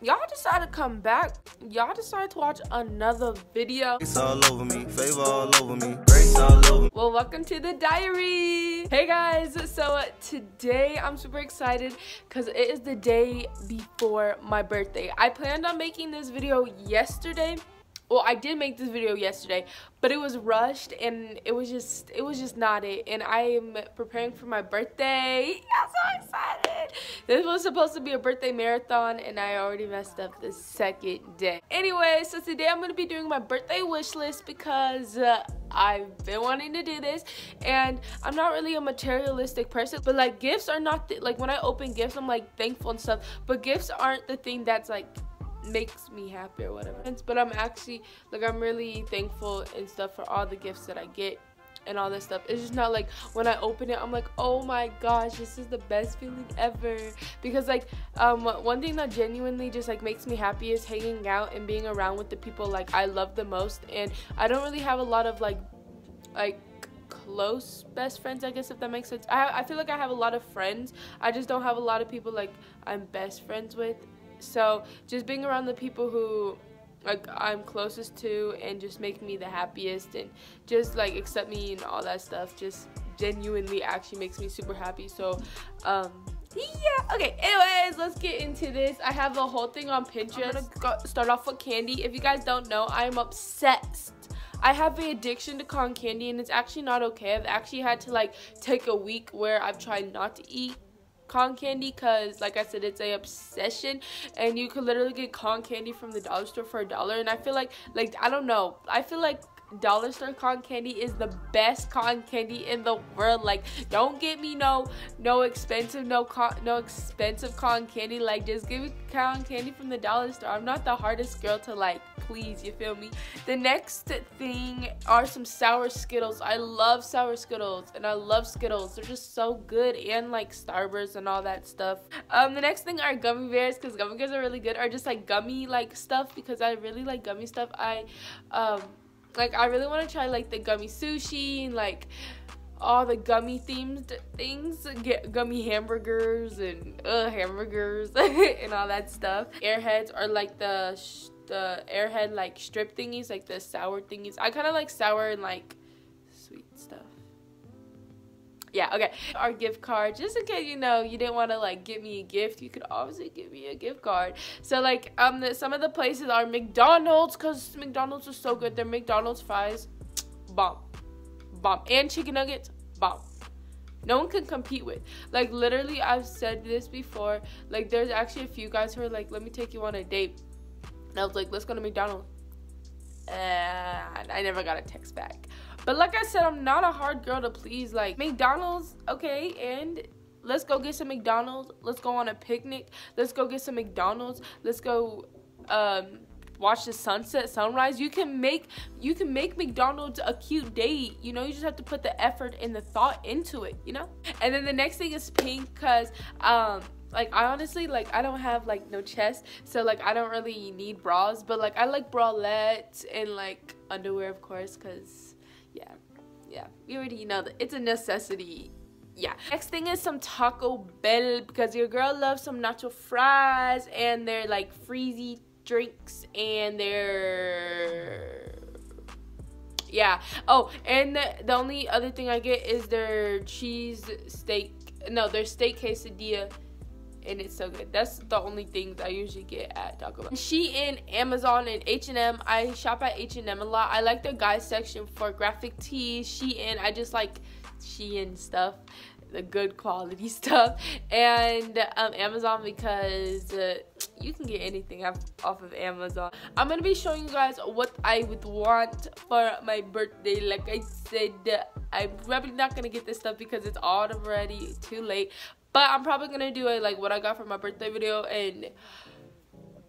y'all decided to come back. Y'all decided to watch another video. It's all over me, favor all over me, grace all over me. Well, welcome to the diary. Hey guys, so uh, today I'm super excited because it is the day before my birthday. I planned on making this video yesterday well i did make this video yesterday but it was rushed and it was just it was just not it. And i am preparing for my birthday. I'm so excited. This was supposed to be a birthday marathon and i already messed up the second day. Anyway so today i'm to be doing my birthday wish list because uh, I've been wanting to do this and I'm not really a materialistic person but like gifts are not like when I open gifts I'm like thankful and stuff but gifts aren't the thing that's like makes me happy or whatever. But I'm actually, like, I'm really thankful and stuff for all the gifts that I get and all this stuff. It's just not like when I open it, I'm like, oh my gosh, this is the best feeling ever. Because like, um, one thing that genuinely just like makes me happy is hanging out and being around with the people like I love the most. And I don't really have a lot of like, like close best friends i guess if that makes sense I, I feel like i have a lot of friends i just don't have a lot of people like i'm best friends with so just being around the people who like I'm closest to and just make me the happiest and just like accept me and all that stuff just genuinely actually makes me super happy. So um yeah okay anyways let's get into this i have the whole thing on pinterest i'm gonna start off with candy if you guys don't know i'm obsessed I have an addiction to cotton candy and it's actually not okay. I've actually had to like take a week where I've tried not to eat con candy because like i said it's a obsession and you could literally get con candy from the dollar store for a dollar and i feel like like i don't know i feel like dollar store cotton candy is the best cotton candy in the world. Like don't get me no no expensive no no expensive cotton candy. Like just give me cotton candy from the dollar store. I'm not the hardest girl to like please you feel me? The next thing are some sour skittles. I love sour skittles and i love skittles. They're just so good and like starburst and all that stuff. Um the next thing are gummy bears because gummy bears are really good or just like gummy like stuff because i really like gummy stuff. I um like I really want to try like the gummy sushi and like all the gummy themed things get gummy hamburgers and uh, hamburgers and all that stuff. Airheads are like the the airhead like strip thingies like the sour thingies. I kind of like sour and like yeah okay. Our gift card just in case you know you didn't want to like give me a gift you could obviously give me a gift card. So like um the, some of the places are mcdonald's because mcdonald's is so good. Their mcdonald's fries. Bomb. Bomb. And chicken nuggets. Bomb. No one can compete with. Like literally i've said this before. Like there's actually a few guys who are like let me take you on a date. And i was like let's go to mcdonald's. And i never got a text back but like I said, I'm not a hard girl to please. Like McDonald's, okay, and let's go get some McDonald's. Let's go on a picnic. Let's go get some McDonald's. Let's go um watch the sunset sunrise you can make you can make mcdonald's a cute date you know you just have to put the effort and the thought into it you know and then the next thing is pink because um like i honestly like i don't have like no chest so like i don't really need bras but like i like bralettes and like underwear of course because yeah. Yeah. You already know that it's a necessity. Yeah. Next thing is some taco bell because your girl loves some nacho fries and they're like freezy drinks and they're yeah. Oh and the, the only other thing i get is their cheese steak. No their steak quesadilla and it's so good. That's the only things I usually get at Taco Bell. Shein, Amazon, and H&M. I shop at H&M a lot. I like their guys section for graphic tees. Shein, I just like Shein stuff the good quality stuff and um, Amazon because uh, you can get anything off, of Amazon. I'm gonna be showing you guys what I would want for my birthday. Like I said, I'm probably not gonna get this stuff because it's already too late. But I'm probably gonna do a like what I got for my birthday video and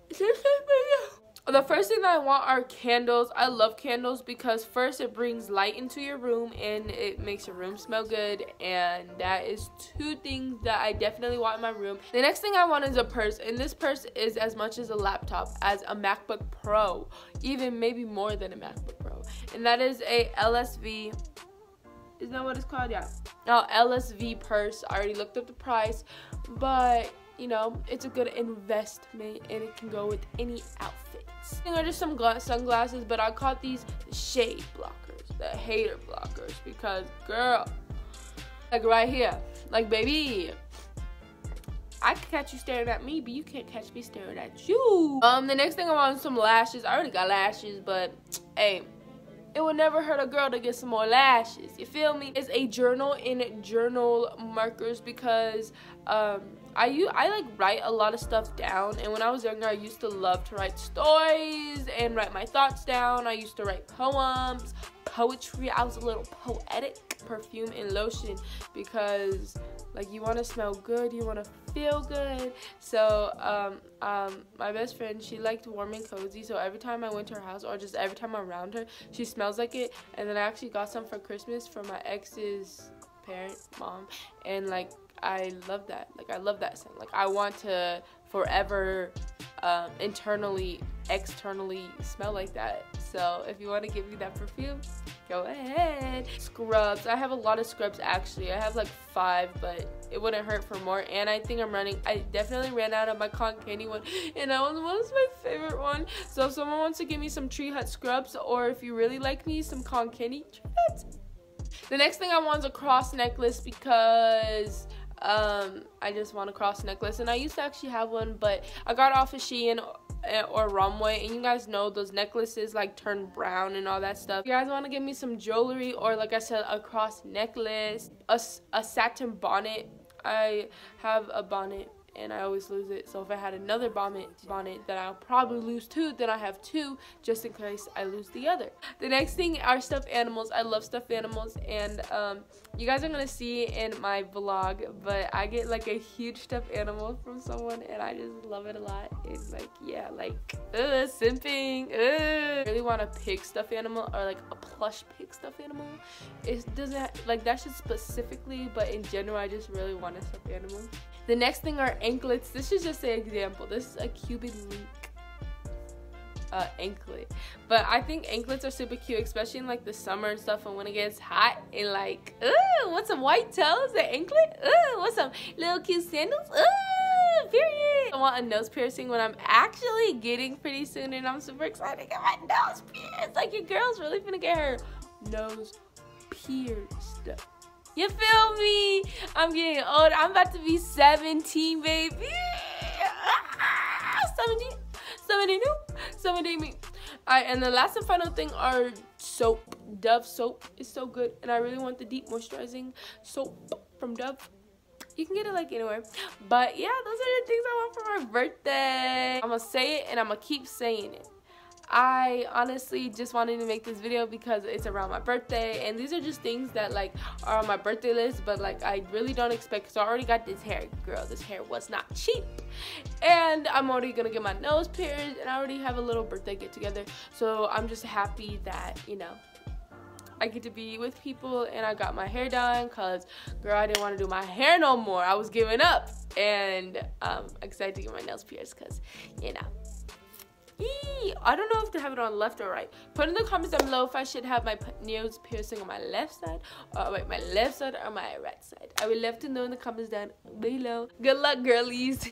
the first thing that I want are candles. I love candles because first it brings light into your room and it makes your room smell good and that is two things that I definitely want in my room. The next thing I want is a purse and this purse is as much as a laptop as a MacBook Pro, even maybe more than a MacBook Pro. And that is a LSV is that what it's called? Yeah. Now LSV purse. I already looked up the price, but you know, it's a good investment and it can go with any outfits. These are just some sunglasses, but I caught these shade blockers, the hater blockers, because girl, like right here, like baby, I can catch you staring at me, but you can't catch me staring at you. Um, the next thing I want is some lashes. I already got lashes, but hey, it would never hurt a girl to get some more lashes. You feel me? It's a journal in journal markers because um, I I like write a lot of stuff down. And when I was younger, I used to love to write stories and write my thoughts down. I used to write poems, poetry. I was a little poetic. Perfume and lotion because like you want to smell good you want to feel good. So um, um, my best friend she liked warm and cozy. So every time i went to her house or just every time i'm around her she smells like it. And then i actually got some for christmas from my ex's parent mom. And like i love that. Like i love that scent. Like i want to forever um, internally externally smell like that. So if you want to give me that perfume go ahead. Scrubs. I have a lot of scrubs actually. I have like five but it wouldn't hurt for more. And i think i'm running i definitely ran out of my cotton candy one and that was, was my favorite one? So if someone wants to give me some tree hut scrubs or if you really like me some cotton candy the next thing i want is a cross necklace because um i just want a cross necklace and i used to actually have one but i got off of shein Eh, or Romwe and you guys know those necklaces like turn brown and all that stuff. you guys want to give me some jewelry or like I said a cross necklace, a, a satin bonnet. I have a bonnet and I always lose it. So if I had another bonnet, bonnet that I'll probably lose two, then I have two just in case I lose the other. The next thing are stuffed animals. I love stuffed animals and um, you guys are gonna see in my vlog, but I get like a huge stuffed animal from someone and I just love it a lot. It's like, yeah, like, uh, simping, uh. I really want a pig stuffed animal or like a plush pig stuffed animal. It doesn't, like that should specifically, but in general, I just really want a stuffed animal. The next thing are anklets. This is just an example. This is a Cuban link uh, anklet. But I think anklets are super cute, especially in like the summer and stuff and when it gets hot and like, ooh, want some white toes, an anklet? Ooh, want some little cute sandals? Ooh, period. I want a nose piercing when I'm actually getting pretty soon and I'm super excited to get my nose pierced. Like your girl's really gonna get her nose pierced. You feel me? I'm getting old. I'm about to be 17, baby. Ah, 17, 17, 17 me. Alright, and the last and final thing are soap. Dove soap is so good. And I really want the deep moisturizing soap from Dove. You can get it like anywhere. But yeah, those are the things I want for my birthday. I'm to say it and I'm to keep saying it. I honestly just wanted to make this video because it's around my birthday and these are just things that like are on my birthday list but like I really don't expect because I already got this hair. Girl this hair was not cheap. And I'm already gonna get my nose pierced and I already have a little birthday get together. So I'm just happy that you know I get to be with people and I got my hair done because girl I didn't want to do my hair no more. I was giving up and um excited to get my nails pierced because you know I don't know if to have it on left or right. Put in the comments down below if I should have my nails piercing on my left side or wait, my left side or my right side. I would love to know in the comments down below. Good luck, girlies.